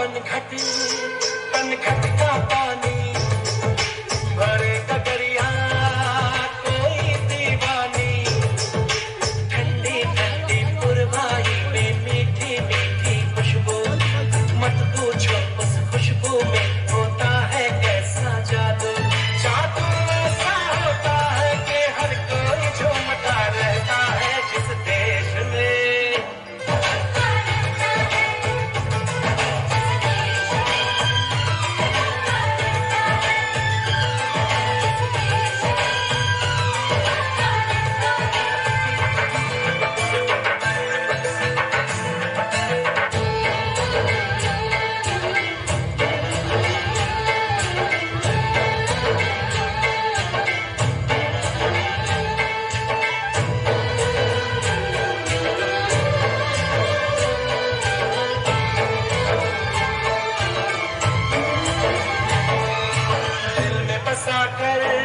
on the cutting. ऐसा करे